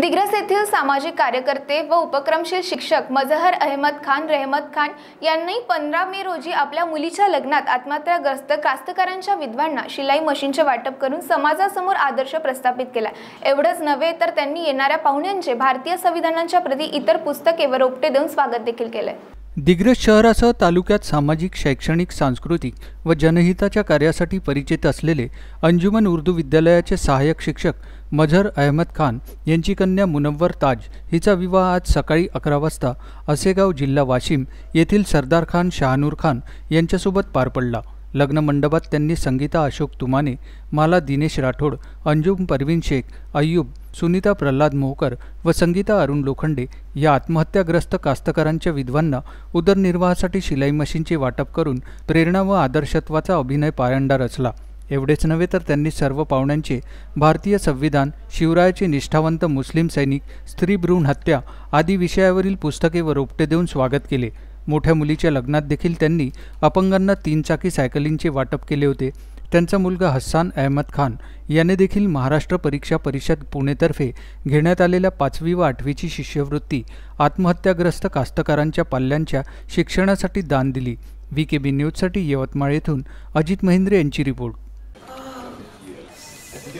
दिग्रस येथील सामाजिक कार्यकर्ते व उपक्रमशील शिक्षक मजहर अहमद खान रहमत खान यांनी पंधरा मे रोजी आपल्या मुलीच्या लग्नात आत्महत्याग्रस्त कास्तकारांच्या विधवांना शिलाई मशीनचे वाटप करून समाजासमोर आदर्श प्रस्थापित केला. एवढंच नव्हे तर त्यांनी येणाऱ्या पाहुण्यांचे भारतीय संविधानांच्या प्रती इतर पुस्तके व रोपटे देऊन स्वागत देखील केले दिग्रस शहरासह तालुक्यात सामाजिक शैक्षणिक सांस्कृतिक व जनहिताच्या कार्यासाठी परिचित असलेले अंजुमन उर्दू विद्यालयाचे सहाय्यक शिक्षक मझर अहमद खान यांची कन्या मुनव्वर ताज हिचा विवाह आज सकाळी अकरा वाजता असेगाव जिल्हा वाशिम येथील सरदार खान शहानूर खान यांच्यासोबत पार पडला. लग्न मंडपात त्यांनी संगीता अशोक तुमाने माला दिनेश राठोड अंजुम परवीन शेख अय्यूब सुनीता प्रल्हाद मोहकर व संगीता अरुण लोखंडे या आत्महत्याग्रस्त कास्तकारांच्या विधवांना उदरनिर्वाहासाठी शिलाई मशीनचे वाटप करून प्रेरणा व आदर्शत्वाचा अभिनय पायंडा रचला. एवढेच नव्हे तर त्यांनी सर्व पाहुण्यांचे भारतीय संविधान शिवरायाचे निष्ठावंत मुस्लिम सैनिक स्त्री भ्रूण हत्या आदी विषयावरील पुस्तके व रोपटे देऊन स्वागत केले. मोठ्या मुलीच्या लग्नात देखील त्यांनी अपंगांना तीन चाकी सायकलींचे वाटप केले होते. त्यांचा मुलगा हस्सान अहमद खान याने देखील महाराष्ट्र परीक्षा परिषद पुणेतर्फे घेण्यात आलेल्या पाचवी व आठवीची शिष्यवृत्ती आत्महत्याग्रस्त कास्तकारांच्या पाल्यांच्या शिक्षणासाठी दान दिली. व्ही के बी न्यूजसाठी यवतमाळ येथून अजित महिंद्रे यांची रिपोर्ट.